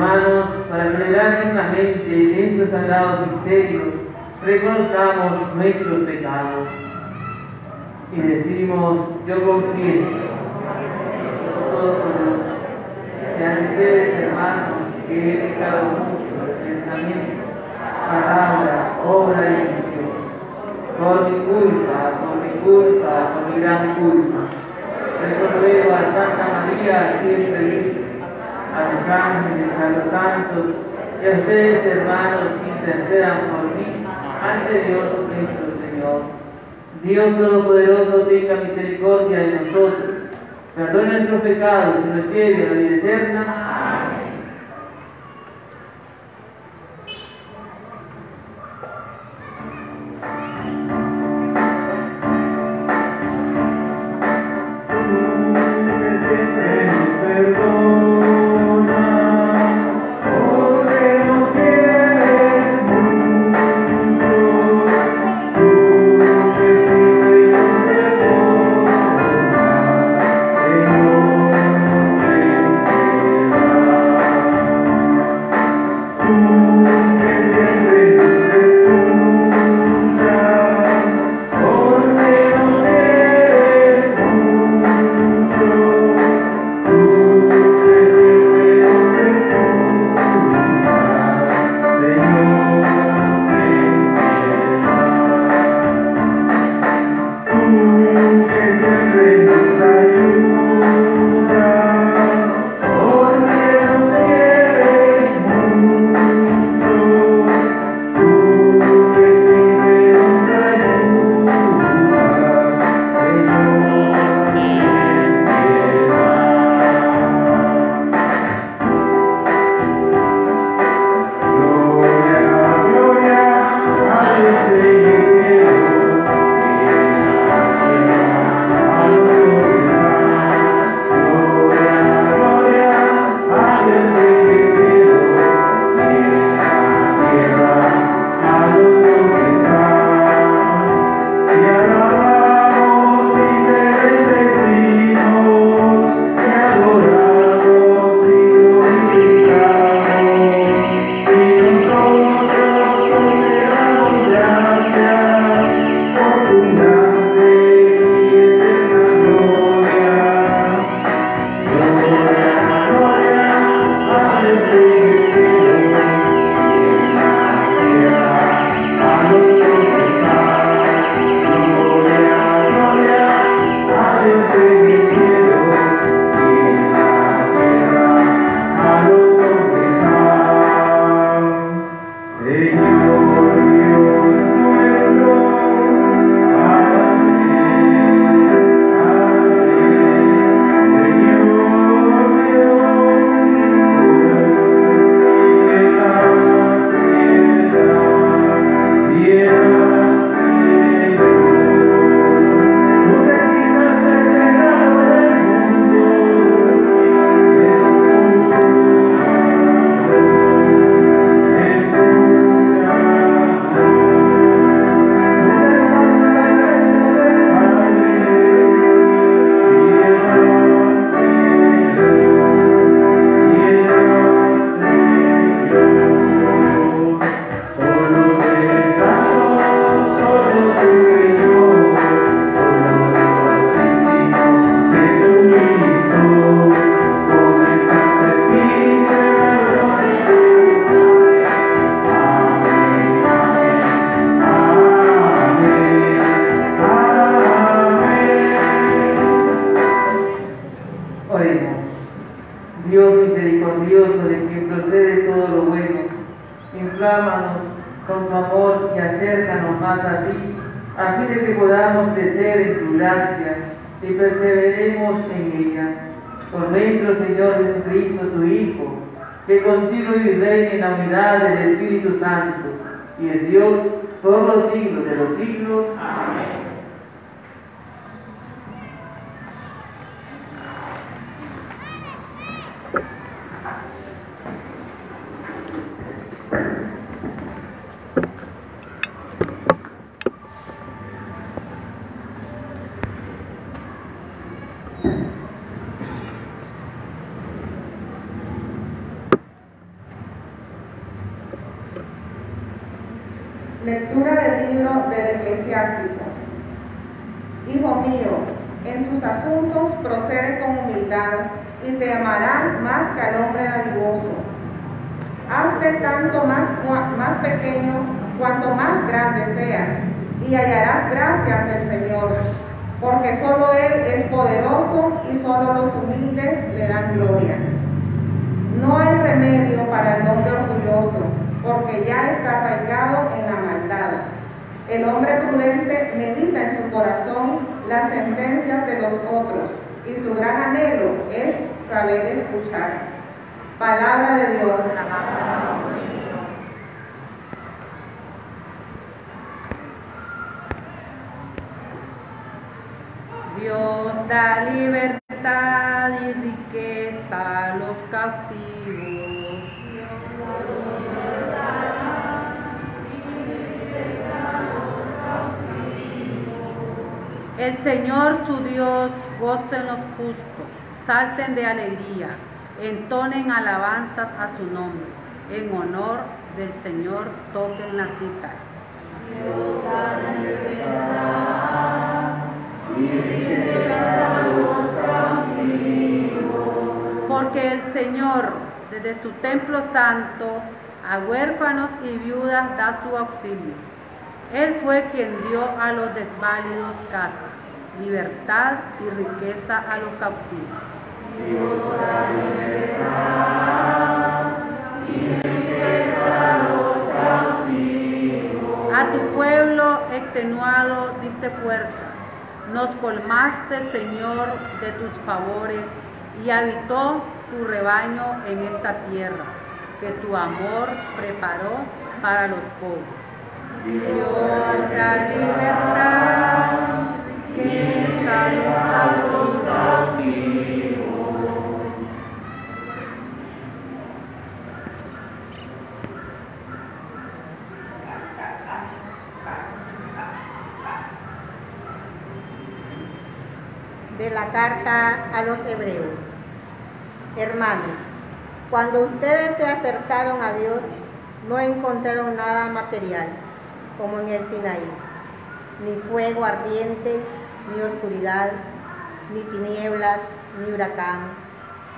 hermanos, para celebrar dignamente estos sagrados misterios, reconozcamos nuestros pecados y decimos, yo confieso que a ustedes hermanos que he pecado mucho el pensamiento, palabra, obra y acción, por mi culpa, por mi culpa, por mi gran culpa. Eso a Santa María siempre a los ángeles, a los santos, y a ustedes hermanos que intercedan por mí ante Dios nuestro Señor. Dios Todopoderoso tenga misericordia de nosotros, perdone nuestros pecados y nos lleve a la vida eterna. Dios misericordioso de quien procede todo lo bueno, inflámanos con tu amor y acércanos más a ti, a fin de que podamos crecer en tu gracia y perseveremos en ella. Por nuestro Señor Jesucristo, tu Hijo, que contigo y reina en la unidad del Espíritu Santo, y es Dios por los siglos de los siglos. Amén. Lectura del libro del eclesiástico. Hijo mío, en tus asuntos procede con humildad y te amarán más que al hombre dadivoso. Hazte tanto más, más pequeño cuanto más grande seas y hallarás gracias del Señor, porque solo Él es poderoso y solo los humildes le dan gloria. No hay remedio para el hombre orgulloso, porque ya está arraigado en la maldad. El hombre prudente medita en su corazón las sentencias de los otros, y su gran anhelo es saber escuchar. Palabra de Dios. Dios da libertad y riqueza a los cautivos. El Señor su Dios gocen los justos, salten de alegría, entonen alabanzas a su nombre, en honor del Señor toquen la cita. Porque el Señor desde su templo santo a huérfanos y viudas da su auxilio. Él fue quien dio a los desválidos casa, libertad y riqueza a los cautivos. A tu pueblo extenuado diste fuerza, nos colmaste, Señor, de tus favores y habitó tu rebaño en esta tierra que tu amor preparó para los pobres. Dios da libertad, riqueza a carta a los hebreos. Hermanos, cuando ustedes se acercaron a Dios, no encontraron nada material, como en el Sinaí, ni fuego ardiente, ni oscuridad, ni tinieblas, ni huracán,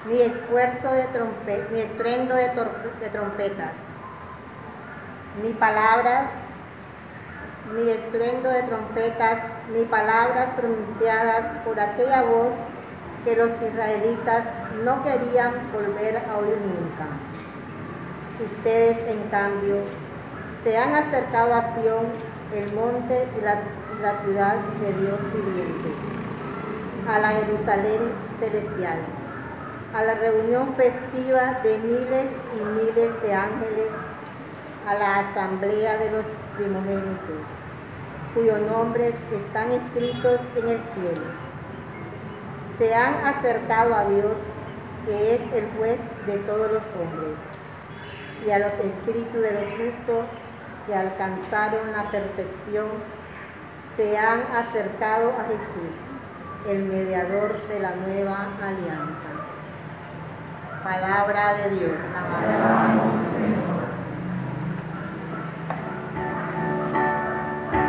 ni esfuerzo de trompeta, ni estruendo de trompetas, ni palabras, ni estruendo de trompetas, ni palabras pronunciadas por aquella voz que los israelitas no querían volver a oír nunca. Ustedes, en cambio, se han acercado a Sion, el monte y la, la ciudad de Dios viviente, a la Jerusalén celestial, a la reunión festiva de miles y miles de ángeles, a la asamblea de los primogénitos, cuyos nombres están escritos en el cielo. Se han acercado a Dios, que es el juez de todos los hombres, y a los espíritus de los justos que alcanzaron la perfección, se han acercado a Jesús, el mediador de la nueva alianza. Palabra de Dios. Aleluya,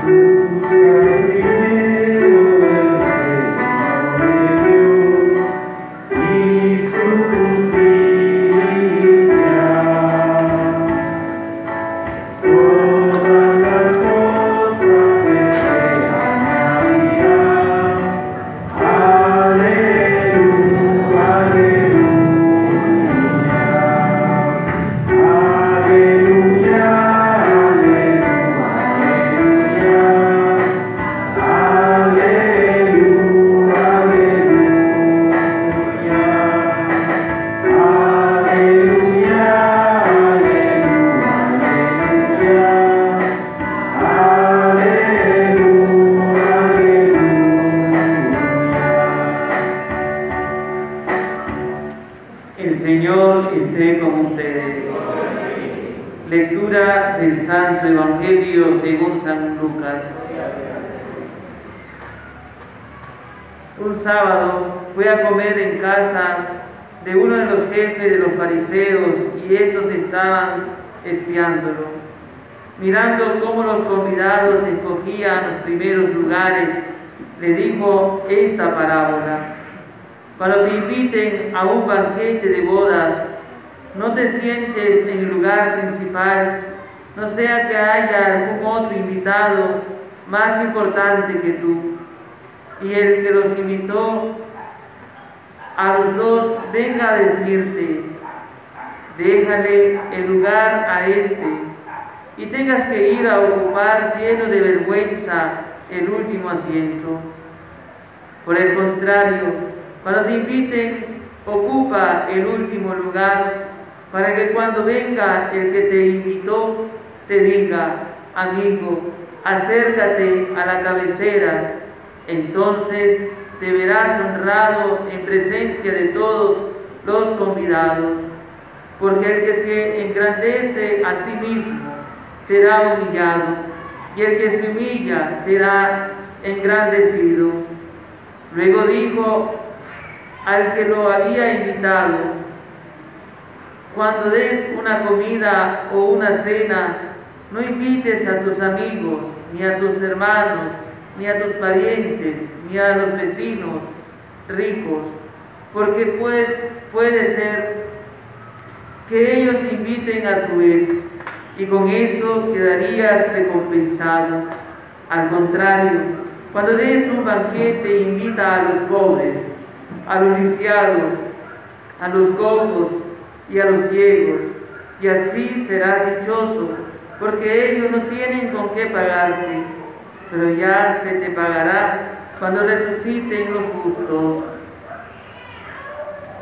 Música Lectura del Santo Evangelio según San Lucas. Un sábado fue a comer en casa de uno de los jefes de los fariseos y estos estaban espiándolo, mirando cómo los convidados escogían los primeros lugares, le dijo esta parábola. Cuando te inviten a un banquete de bodas, no te sientes en el lugar principal, no sea que haya algún otro invitado más importante que tú. Y el que los invitó a los dos venga a decirte, déjale el lugar a este, y tengas que ir a ocupar lleno de vergüenza el último asiento. Por el contrario, cuando te inviten, ocupa el último lugar para que cuando venga el que te invitó, te diga, amigo, acércate a la cabecera, entonces te verás honrado en presencia de todos los convidados, porque el que se engrandece a sí mismo será humillado, y el que se humilla será engrandecido. Luego dijo al que lo había invitado, cuando des una comida o una cena, no invites a tus amigos, ni a tus hermanos, ni a tus parientes, ni a los vecinos ricos, porque pues puede ser que ellos te inviten a su vez y con eso quedarías recompensado. Al contrario, cuando des un banquete invita a los pobres, a los lisiados, a los cojos y a los ciegos, y así serás dichoso, porque ellos no tienen con qué pagarte, pero ya se te pagará cuando resuciten los justos.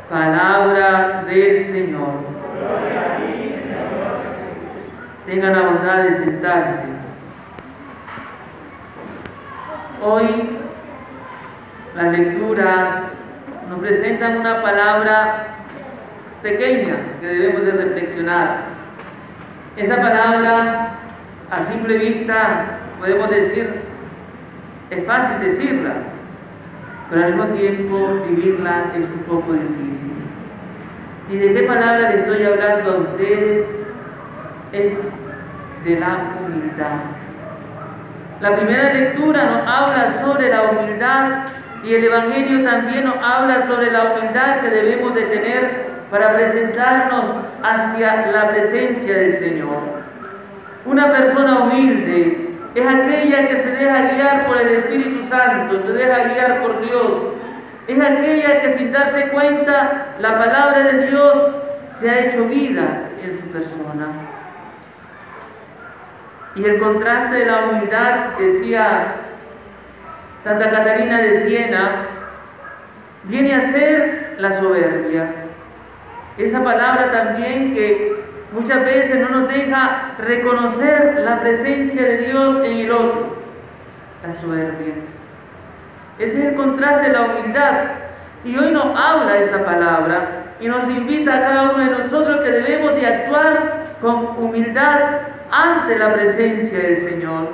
Palabra del Señor. Tengan la bondad de sentarse. Hoy las lecturas nos presentan una palabra pequeña que debemos de reflexionar. Esa palabra, a simple vista, podemos decir, es fácil decirla, pero al mismo tiempo vivirla es un poco difícil. ¿Y de qué palabra le estoy hablando a ustedes? Es de la humildad. La primera lectura nos habla sobre la humildad y el Evangelio también nos habla sobre la humildad que debemos de tener para presentarnos hacia la presencia del Señor. Una persona humilde es aquella que se deja guiar por el Espíritu Santo, se deja guiar por Dios. Es aquella que sin darse cuenta la palabra de Dios se ha hecho vida en su persona. Y el contraste de la humildad, decía Santa Catarina de Siena, viene a ser la soberbia. Esa palabra también que muchas veces no nos deja reconocer la presencia de Dios en el otro, la soberbia. Ese es el contraste de la humildad. Y hoy nos habla esa palabra y nos invita a cada uno de nosotros que debemos de actuar con humildad ante la presencia del Señor.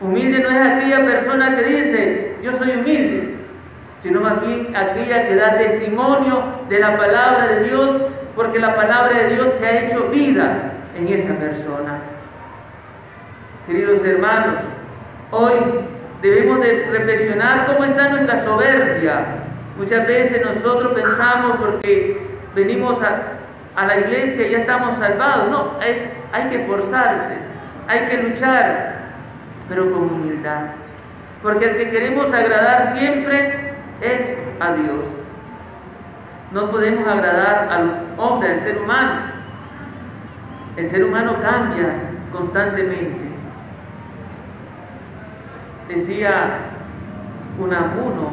Humilde no es aquella persona que dice, yo soy humilde, sino más bien aquella que da testimonio de la palabra de Dios, porque la palabra de Dios se ha hecho vida en esa persona. Queridos hermanos, hoy debemos de reflexionar cómo está nuestra soberbia. Muchas veces nosotros pensamos porque venimos a, a la iglesia y ya estamos salvados. No, es, hay que esforzarse, hay que luchar, pero con humildad. Porque el que queremos agradar siempre es a Dios. No podemos agradar a los hombres, al ser humano. El ser humano cambia constantemente. Decía un abuno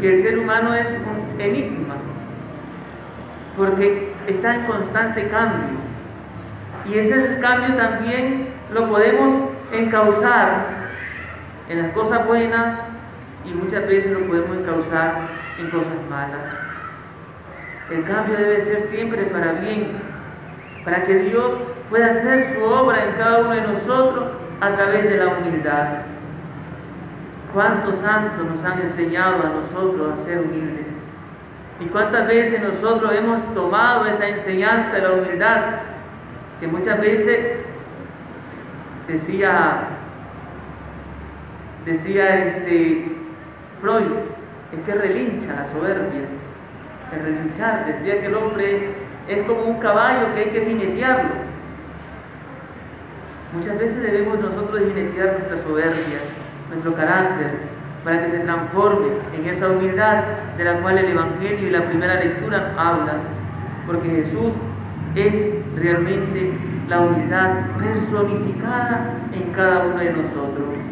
que el ser humano es un enigma, porque está en constante cambio. Y ese cambio también lo podemos encauzar en las cosas buenas y muchas veces lo podemos encauzar en cosas malas. El cambio debe ser siempre para bien, para que Dios pueda hacer su obra en cada uno de nosotros a través de la humildad. ¿Cuántos santos nos han enseñado a nosotros a ser humildes? ¿Y cuántas veces nosotros hemos tomado esa enseñanza de la humildad? Que muchas veces decía, decía este Freud, es que relincha la soberbia. El relinchar, decía que el hombre es como un caballo que hay que jinetearlo. Muchas veces debemos nosotros jinetear nuestra soberbia, nuestro carácter, para que se transforme en esa humildad de la cual el Evangelio y la primera lectura hablan, porque Jesús es realmente la humildad personificada en cada uno de nosotros.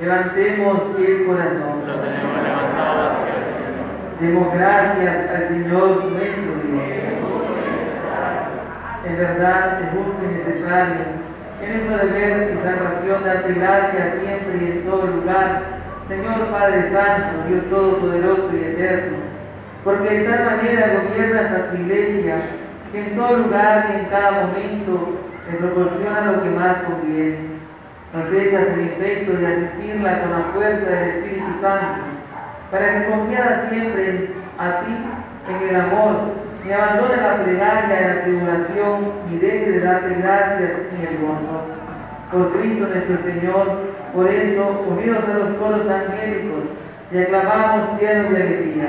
Levantemos el corazón. Demos gracias al Señor nuestro Dios. En verdad es justo y necesario. En nuestro deber y salvación darte gracias siempre y en todo lugar. Señor Padre Santo, Dios Todopoderoso y Eterno, porque de tal manera gobiernas a tu iglesia que en todo lugar y en cada momento te proporciona lo que más conviene nos dejas el efecto de asistirla con la fuerza del Espíritu Santo, para que confiada siempre a ti en el amor, ni abandone la plegaria en la tribulación, ni deje de darte gracias en el gozo. Por Cristo nuestro Señor, por eso, unidos a los coros angélicos, te aclamamos llenos de alegría.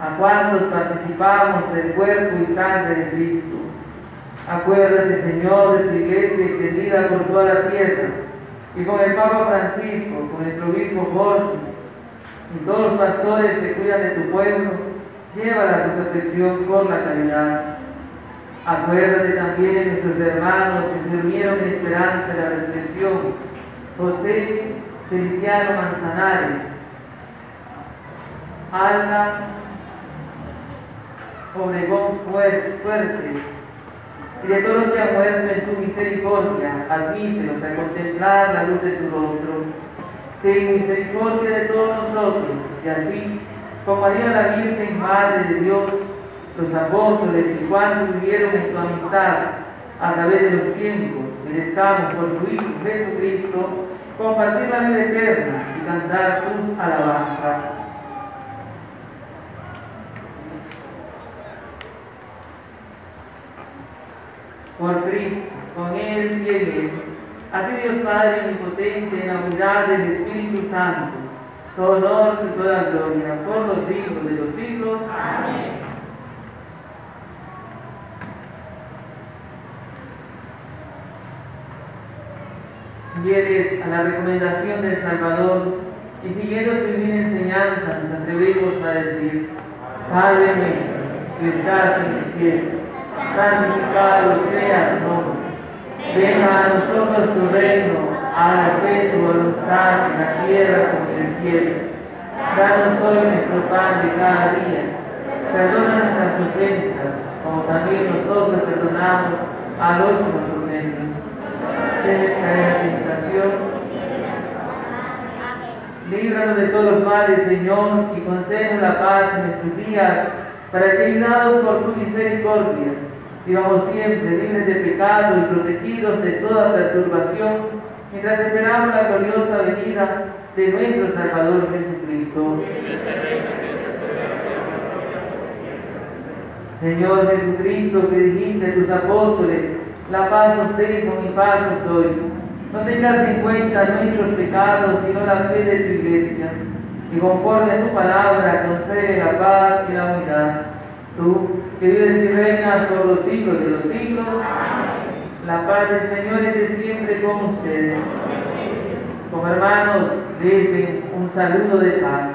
a cuantos participamos del cuerpo y sangre de Cristo. Acuérdate, Señor, de tu iglesia extendida por toda la tierra, y con el Papa Francisco, con nuestro obispo Jorge, y todos los pastores que cuidan de tu pueblo, llévala a su perfección por la caridad. Acuérdate también de nuestros hermanos que se unieron en esperanza de la reflexión, José Feliciano Manzanares, Alma Obregón Fuertes, y de todos los que han muerto en tu misericordia, admítelos a contemplar la luz de tu rostro. Ten misericordia de todos nosotros, y así, como María la Virgen, Madre de Dios, los apóstoles y cuantos vivieron en tu amistad a través de los tiempos, merezcamos por tu Hijo Jesucristo compartir la vida eterna y cantar tus alabanzas. Por Cristo, con Él y en Él. A ti Dios Padre omnipotente, en la unidad del Espíritu Santo, todo honor y toda gloria, por los siglos de los siglos. Amén. Fieles a la recomendación del Salvador y siguiendo su divina enseñanza, nos atrevemos a decir, Padre mío, que estás en el cielo santificado sea tu nombre. Venga a nosotros tu reino, hágase tu voluntad en la tierra como en el cielo. Danos hoy nuestro pan de cada día. Perdona nuestras ofensas, como también nosotros perdonamos a los que nos ofenden. Tienes caer en la tentación. Líbranos de todos los males, Señor, y concédenos la paz en nuestros días, ayudados por tu misericordia, vivamos siempre libres de pecado y protegidos de toda perturbación, mientras esperamos la gloriosa venida de nuestro Salvador Jesucristo. Señor Jesucristo, que dijiste a tus apóstoles, la paz os tengo, mi paz os doy. No tengas en cuenta nuestros pecados, sino la fe de tu iglesia, y conforme a tu palabra concede la paz y la unidad. Tú, que vives y reinas por los siglos de los siglos, la paz del Señor esté siempre con ustedes. Como hermanos, dicen un saludo de paz.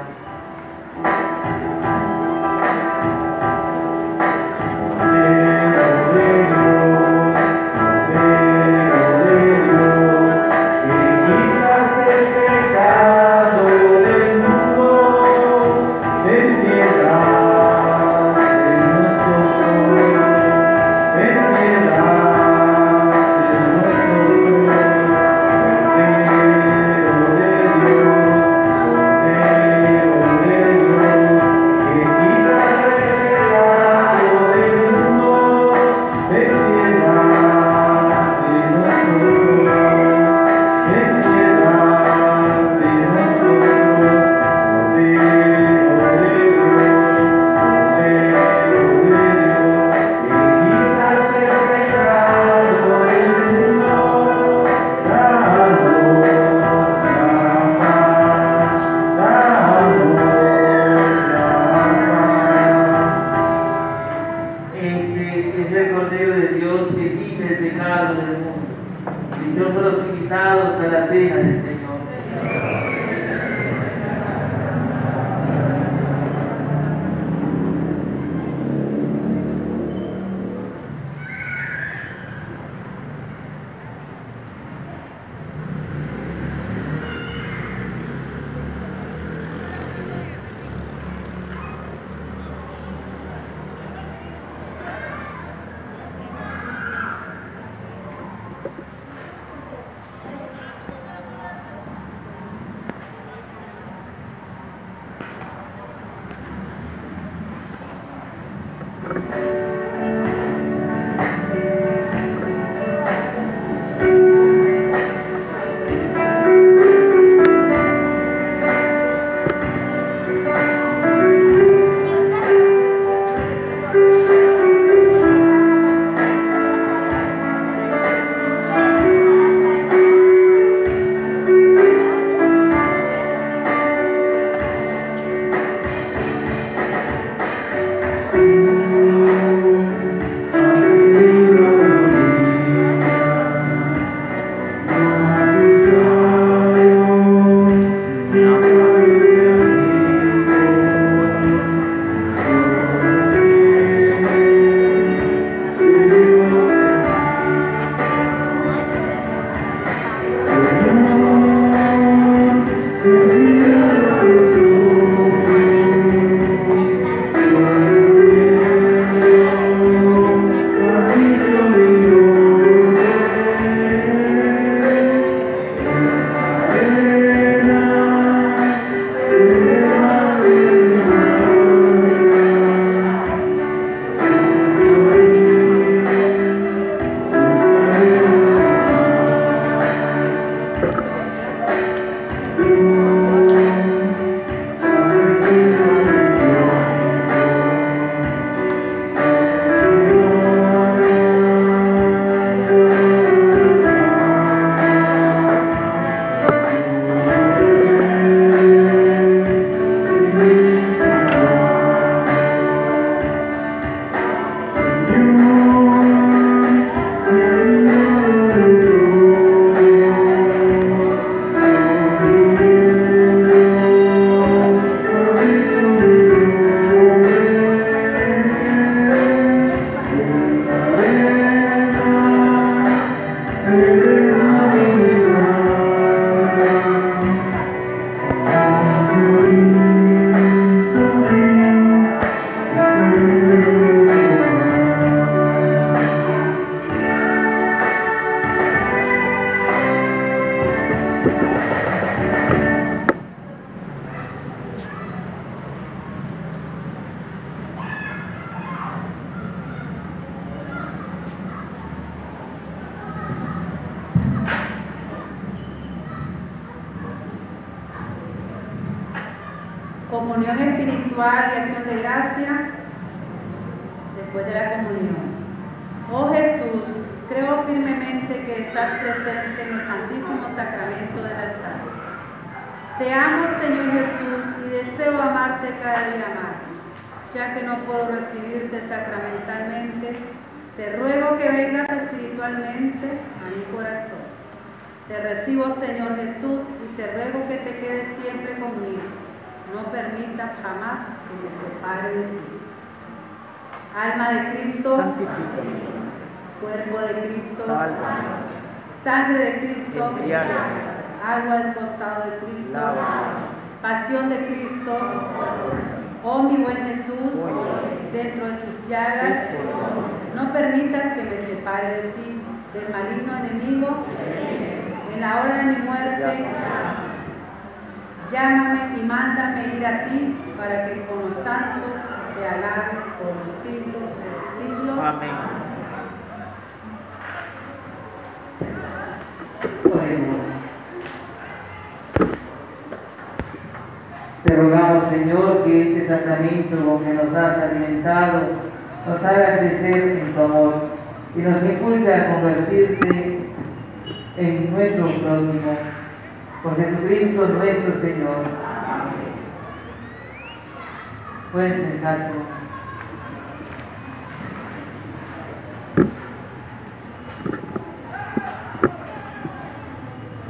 Cuerpo de Cristo, sangre de Cristo, agua del costado de Cristo, pasión de Cristo, oh mi buen Jesús, dentro de tus llagas, no permitas que me separe de ti, del maligno enemigo, en la hora de mi muerte, llámame y mándame ir a ti para que con los santos te alabe por los siglos de los siglos. Amén. Te rogamos, Señor, que este sacramento que nos has alimentado nos haga crecer en tu amor y nos impulse a convertirte en nuestro prójimo. Por Jesucristo nuestro Señor. Pueden sentarse.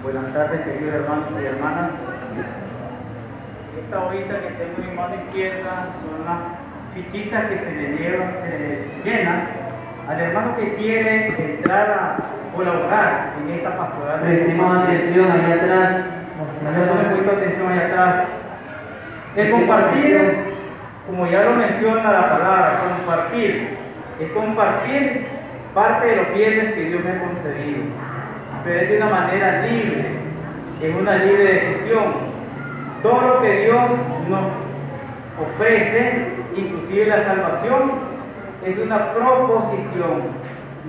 Buenas tardes, queridos hermanos y hermanas. Esta hojita que tengo en mi mano izquierda son las fichitas que se le, llevan, se le llenan al hermano que quiere entrar a colaborar en esta pastoral. Prestemos atención allá atrás. De atención allá atrás. El compartir, como ya lo menciona la palabra, compartir, es compartir parte de los bienes que Dios me ha concedido, pero es de una manera libre, es una libre decisión. Todo lo que Dios nos ofrece, inclusive la salvación, es una proposición,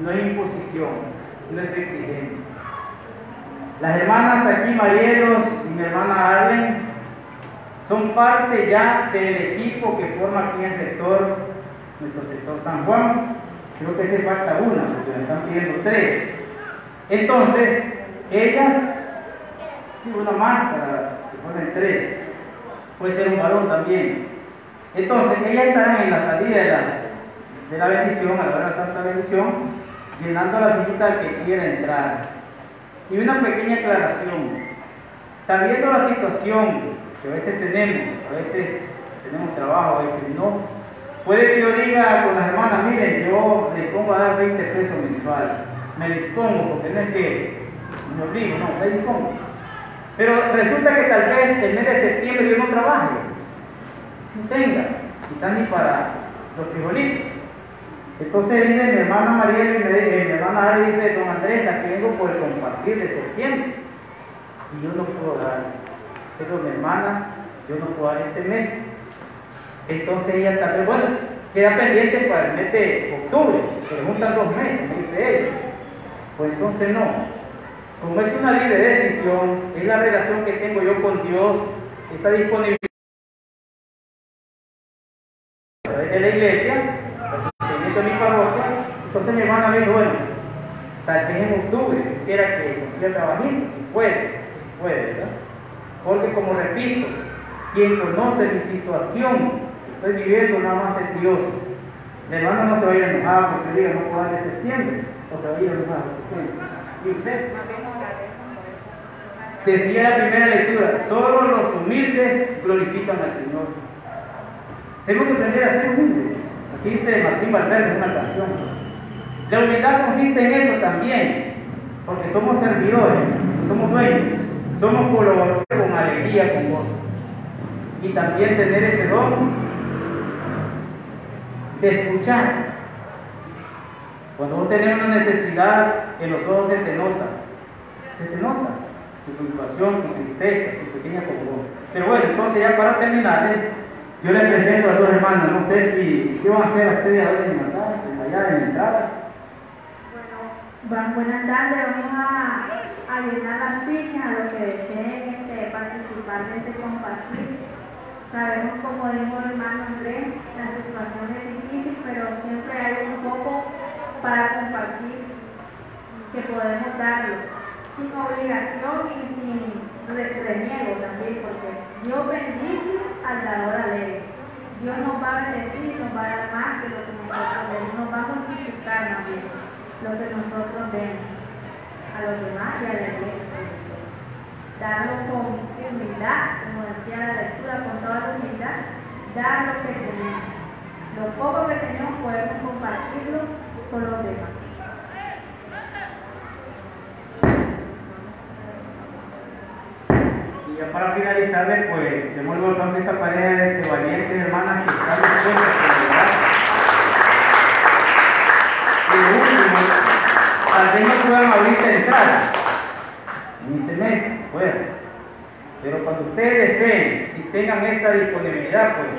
no es imposición, no es exigencia. Las hermanas aquí, Marielos y mi hermana Arlen, son parte ya del equipo que forma aquí en el sector, nuestro sector San Juan. Creo que hace falta una, porque me están pidiendo tres. Entonces, ellas, sí, una más para que ponen tres. Puede ser un varón también. Entonces, ellas estarán en la salida de la, de la bendición, a la santa bendición, llenando la figurita que quiera entrar. Y una pequeña aclaración. Sabiendo la situación que a veces tenemos, a veces tenemos trabajo, a veces no, puede que yo diga con las hermanas, miren, yo les pongo a dar 20 pesos mensuales, me dispongo, porque no es que me obligo, no, me dispongo. Pero resulta que tal vez el mes de septiembre yo no trabaje, no tenga, quizás ni para los frijolitos. Entonces viene mi hermana María me, eh, mi hermana Ari dice, don Andrés, aquí vengo por el compartir de septiembre. Y yo no puedo dar. Pero mi hermana, yo no puedo dar este mes. Entonces ella tal vez, bueno, queda pendiente para el mes de octubre, le juntan dos meses, me dice ella. Pues entonces no. Como es una libre decisión, es la relación que tengo yo con Dios, esa disponibilidad de la iglesia, de mi parroquia, entonces mi hermana me dice, bueno, tal vez en octubre quiera que consiga trabajito, si puede, si puede, ¿verdad? Porque como repito, quien conoce mi situación, estoy viviendo nada más es Dios. Mi hermana no se va a ir enojada porque diga no puedo en septiembre, o se va a ir enojada. ¿Y usted? Decía la primera lectura, solo los humildes glorifican al Señor. Tenemos que aprender a ser humildes. Así dice Martín Valverde en una canción. La humildad consiste en eso también, porque somos servidores, somos dueños, somos colaboradores con alegría, con gozo. Y también tener ese don de escuchar. Cuando vos tenés una necesidad, en los ojos se te nota, se te nota tu preocupación, tu tristeza, tu pequeña congoja. Pero bueno, entonces ya para terminar, ¿eh? Yo les presento a dos hermanos, no sé si, ¿qué van a hacer ustedes ahora en la allá en la entrada? Bueno, buenas tardes, vamos a, a llenar las fichas a los que deseen este, participar de este compartir. Sabemos, como dijo el hermano Andrés, la situación es difícil, pero siempre hay un poco para compartir que podemos darlo, sin obligación y sin reniego también, porque Dios bendice al dador alegre. Dios nos va a bendecir, nos va a dar más que lo que nosotros demos, nos va a multiplicar también lo que nosotros demos a los demás y a la iglesia. Darlo con humildad, como decía la lectura, con toda la humildad, dar lo que tenemos. Lo poco que tenemos podemos compartirlo Y ya para finalizarles, pues, devuelvo el a esta pareja de valientes hermanas que están dispuestas a. Y último, tal vez no puedan ahorita entrar en este mes, bueno, pero cuando ustedes deseen y tengan esa disponibilidad, pues,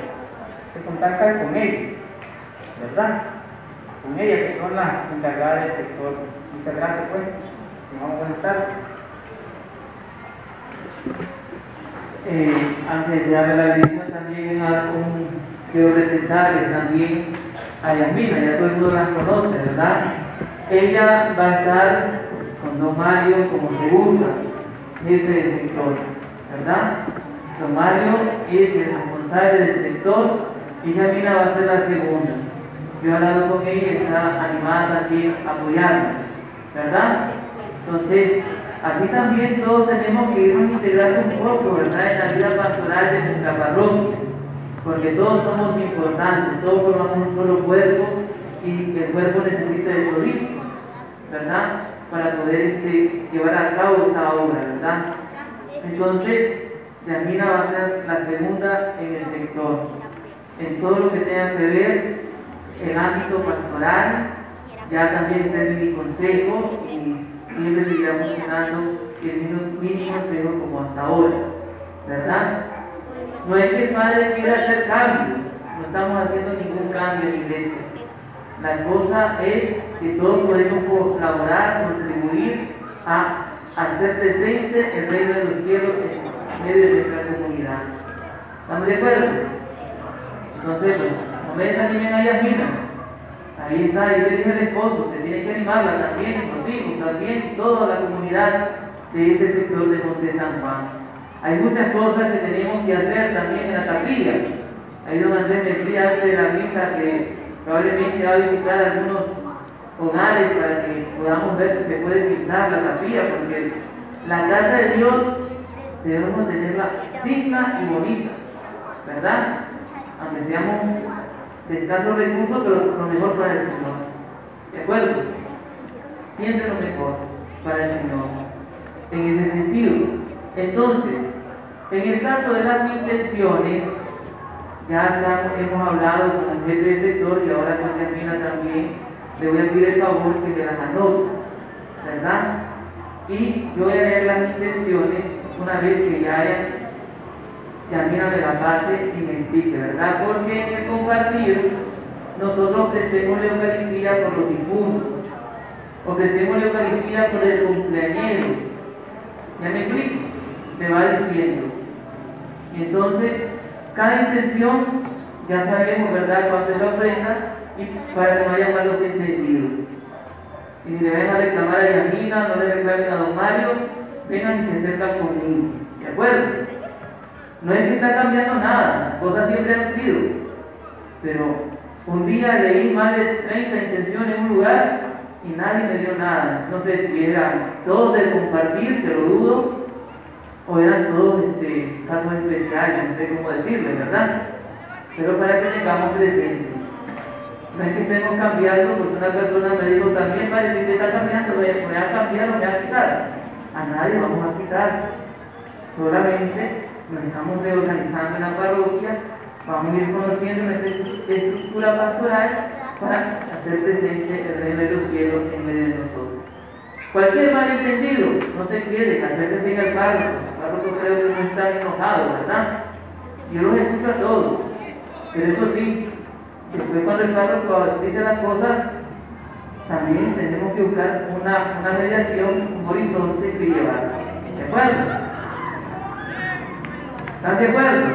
se contactan con ellos, ¿verdad? Con ellas que son las encargadas del sector. Muchas gracias, pues. Tengamos buenas tardes. Eh, antes de darle la bendición también a un, quiero presentarles también a Yasmina, ya todo el mundo la conoce, ¿verdad? Ella va a estar con don Mario como segunda jefe del sector, ¿verdad? Don Mario es el responsable del sector y Yasmina va a ser la segunda. Yo he hablado con ella y está animada también a apoyarla, ¿verdad? Entonces, Así también todos tenemos que irnos integrando un poco, ¿verdad?, en la vida pastoral de nuestra parroquia, porque todos somos importantes, todos formamos un solo cuerpo y el cuerpo necesita de todito, ¿verdad?, para poder este, llevar a cabo esta obra, ¿verdad? Entonces, Yasmina va a ser la segunda en el sector, en todo lo que tenga que ver el ámbito pastoral, ya también está mi consejo y siempre seguirá funcionando el mini consejo como hasta ahora, ¿verdad? No es que el Padre quiera hacer cambios, no estamos haciendo ningún cambio en la iglesia. La cosa es que todos podemos colaborar, contribuir a hacer presente el reino de los cielos en medio de nuestra comunidad. ¿Estamos de acuerdo? Entonces, pues, no me desanimen a Yasmina. Ahí está, yo le dije al esposo, usted tiene que animarla también, los hijos también, toda la comunidad de este sector de Monte San Juan. Hay muchas cosas que tenemos que hacer también en la capilla. Ahí don Andrés me decía antes de la misa que probablemente va a visitar algunos hogares para que podamos ver si se puede pintar la capilla, porque la casa de Dios debemos tenerla digna y bonita, ¿verdad? Aunque seamos escasos recursos, pero lo mejor para el Señor. ¿De acuerdo? Siempre lo mejor para el Señor. En ese sentido. Entonces, en el caso de las intenciones, ya hemos hablado con el jefe del sector y ahora con Yasmina también, le voy a pedir el favor que me las anote, ¿verdad? Y yo voy a leer las intenciones una vez que ya hayan Yasmina me la pase y me explique, ¿verdad? Porque en el compartir nosotros ofrecemos la Eucaristía por los difuntos, ofrecemos la Eucaristía por el cumpleañero. ¿Ya me explico? Me va diciendo. Y entonces, cada intención, ya sabemos, ¿verdad?, cuánto es la ofrenda y para que no haya malos entendidos. Y ni le vengan a reclamar a Yasmina, no le reclamen a don Mario, vengan y se acercan conmigo. ¿De acuerdo? No es que está cambiando nada, cosas siempre han sido. Pero un día leí más de 30 intenciones en un lugar y nadie me dio nada. No sé si eran todos del compartir, que lo dudo, o eran todos casos especiales, no sé cómo decirles, ¿verdad? Pero para que tengamos presente. No es que estemos cambiando, porque una persona me dijo también, vale, que está cambiando, me va a cambiar o me va a quitar. A nadie vamos a quitar. Solamente nos estamos reorganizando en la parroquia, vamos a ir conociendo nuestra estructura pastoral para hacer presente el reino de los cielos en medio de nosotros. Cualquier malentendido, no se quede, acérquese al párroco. El párroco creo que no está enojado, ¿verdad? Yo los escucho a todos, pero eso sí, después cuando el párroco dice las cosas, también tenemos que buscar una, una mediación, un horizonte que llevar. ¿De acuerdo? ¿Están de acuerdo?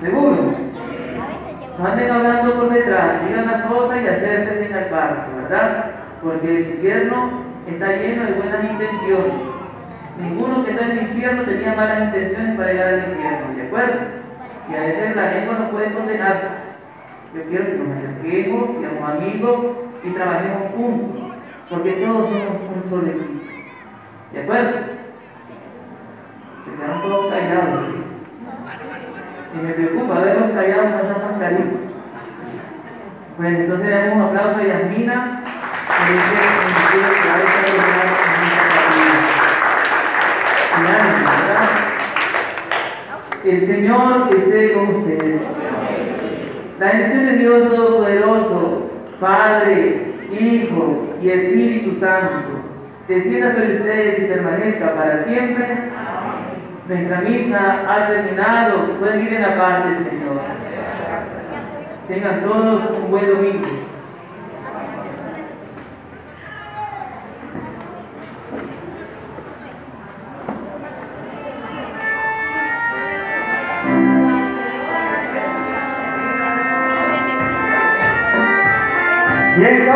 ¿Seguro? No anden hablando por detrás, digan las cosas y acérquense al parque, ¿verdad? Porque el infierno está lleno de buenas intenciones. Ninguno que está en el infierno tenía malas intenciones para llegar al infierno, ¿de acuerdo? Y a veces la lengua nos puede condenar. Yo quiero que nos acerquemos, seamos amigos y trabajemos juntos, porque todos somos un solo equipo. ¿De acuerdo? Se quedaron todos callados. Y me preocupa verlos callados con esa mascarilla. Bueno, entonces damos un aplauso a Yasmina El Señor esté con ustedes. La bendición de Dios Todopoderoso, Padre, Hijo y Espíritu Santo, descienda sobre ustedes y permanezca para siempre. Nuestra misa ha terminado. Pueden ir en la paz Señor. Tengan todos un buen domingo. Bien,